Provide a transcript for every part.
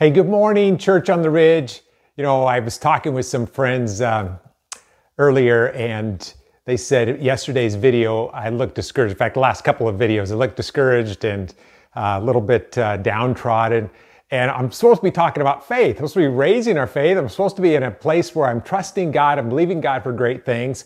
Hey, good morning, Church on the Ridge. You know, I was talking with some friends um, earlier, and they said yesterday's video, I looked discouraged. In fact, the last couple of videos, I looked discouraged and uh, a little bit uh, downtrodden. And I'm supposed to be talking about faith. I'm supposed to be raising our faith. I'm supposed to be in a place where I'm trusting God, I'm believing God for great things.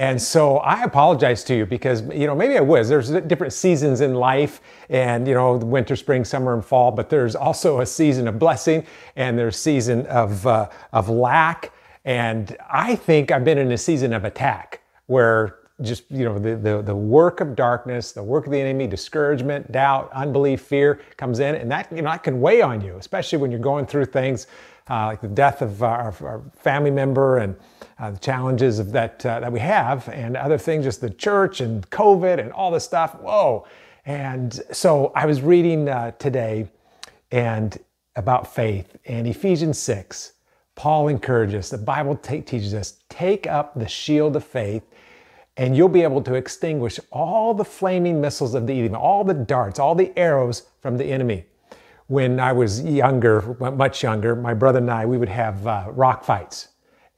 And so I apologize to you because, you know, maybe I was. There's different seasons in life and, you know, winter, spring, summer, and fall, but there's also a season of blessing and there's season of, uh, of lack. And I think I've been in a season of attack where just, you know, the, the, the work of darkness, the work of the enemy, discouragement, doubt, unbelief, fear comes in and that, you know, that can weigh on you, especially when you're going through things uh, like the death of our, our family member and uh, the challenges of that, uh, that we have and other things, just the church and COVID and all this stuff. Whoa. And so I was reading uh, today and about faith and Ephesians 6. Paul encourages, the Bible t- teaches us, take up the shield of faith and you'll be able to extinguish all the flaming missiles of the enemy, all the darts, all the arrows from the enemy. When I was younger, much younger, my brother and I, we would have uh, rock fights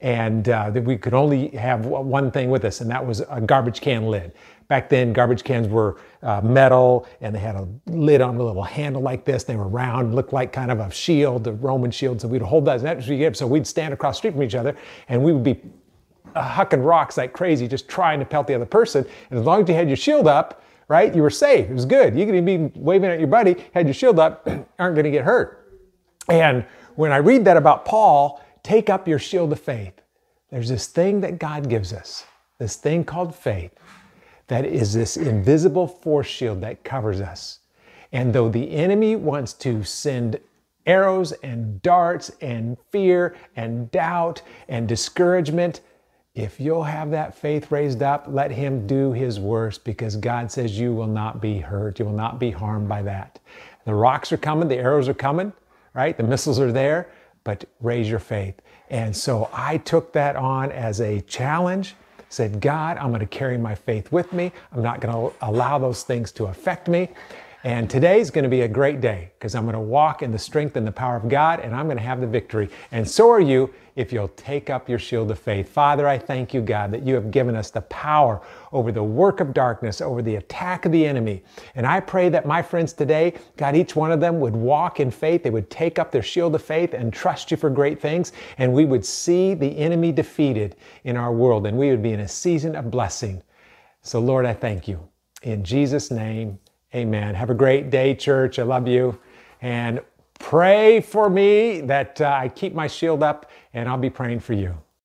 and uh, we could only have one thing with us, and that was a garbage can lid. Back then, garbage cans were uh, metal, and they had a lid on a little handle like this. They were round, looked like kind of a shield, a Roman shield. So we'd hold that we get. So we'd stand across the street from each other, and we would be hucking rocks like crazy, just trying to pelt the other person. And as long as you had your shield up, right, you were safe. It was good. You could be waving at your buddy, had your shield up, aren't going to get hurt. And when I read that about Paul, take up your shield of faith. There's this thing that God gives us, this thing called faith, that is this invisible force shield that covers us. And though the enemy wants to send arrows and darts and fear and doubt and discouragement, if you'll have that faith raised up, let him do his worst because God says you will not be hurt. You will not be harmed by that. The rocks are coming, the arrows are coming, right? The missiles are there but raise your faith. And so I took that on as a challenge, said, God, I'm going to carry my faith with me. I'm not going to allow those things to affect me. And today is going to be a great day because I'm going to walk in the strength and the power of God and I'm going to have the victory. And so are you if you'll take up your shield of faith. Father, I thank you, God, that you have given us the power over the work of darkness, over the attack of the enemy. And I pray that my friends today, God, each one of them would walk in faith. They would take up their shield of faith and trust you for great things. And we would see the enemy defeated in our world and we would be in a season of blessing. So, Lord, I thank you. In Jesus' name, amen. Have a great day, church. I love you. And Pray for me that uh, I keep my shield up, and I'll be praying for you.